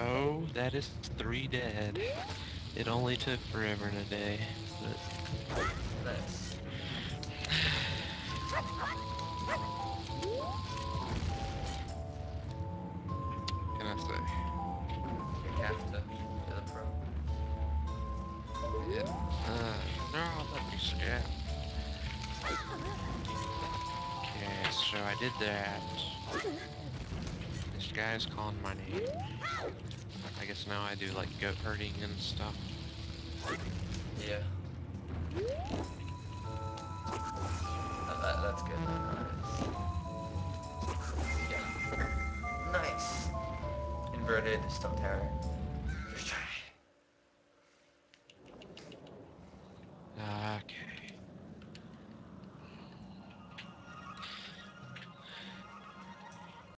oh, that is three dead. It only took forever today, but... Nice. Can I say? You have to. You're the pro. Yeah. Uh, they're all let me scan. Okay, so I did that. Guy's calling my name. I guess now I do like goat herding and stuff. Yeah. Uh, that, that's good. Yeah. Nice. Inverted stone tower.